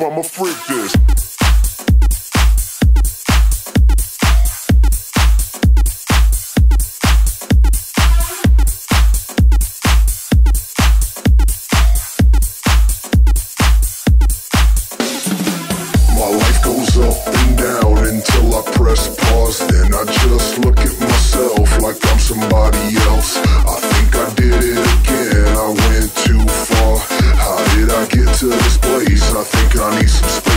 I'ma freak this. My life goes up and down until I press pause. Then I need some space.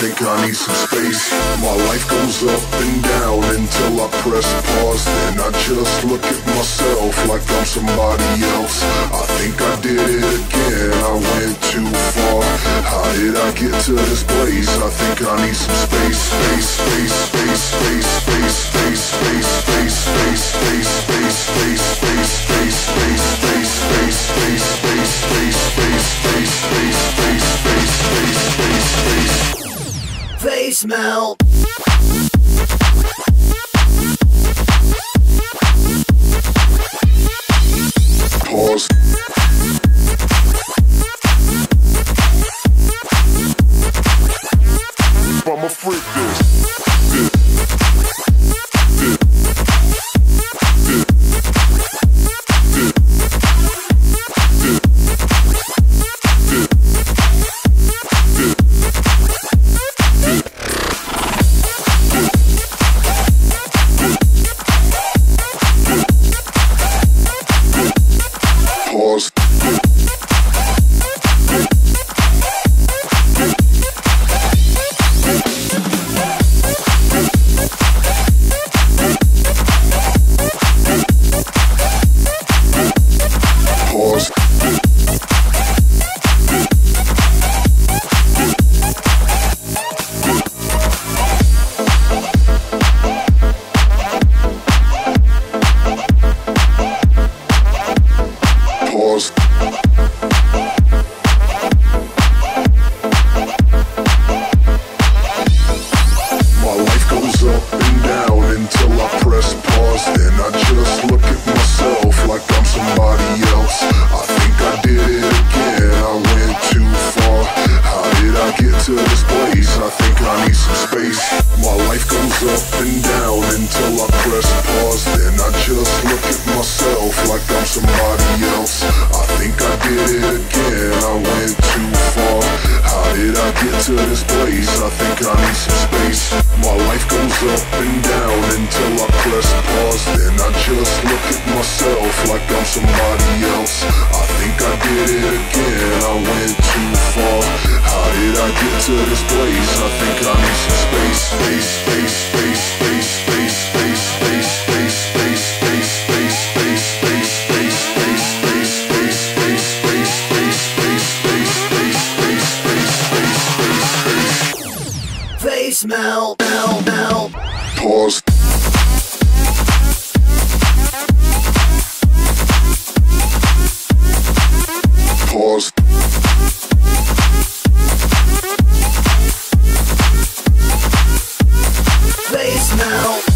Think I need some space. My life goes up and down until I press pause. Then I just look at myself like I'm somebody else. I think I did it again. I went too far. How did I get to this place? I think I need some space. Space, space, space, space, space, Face melt. Pause. Until I press pause. Then I just look at myself like I'm somebody else. I think I did it again. I went too far. How did I get to this place? I think I need some space. My life goes up and down until I press pause. Then I just look at myself like I'm somebody else. I think I did it again. I went too far. How did I get to this place? I think I need some space. My life goes up and down until I press pause. Then I just look at myself like I'm somebody else. I think I did it again. I went too far. How did I get to this place? I think I need some space. Space, space, space, space, space, smell, smell, smell. Pause. Pause. They now.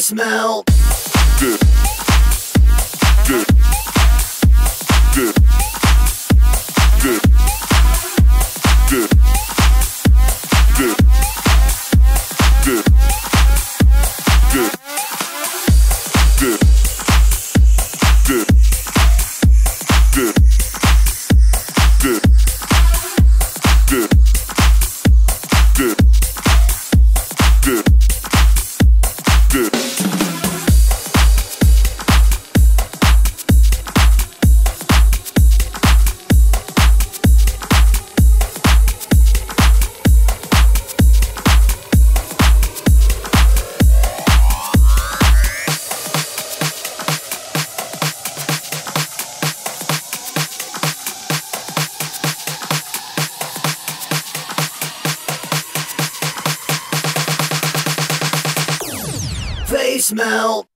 smell. Good. Dip. Melt.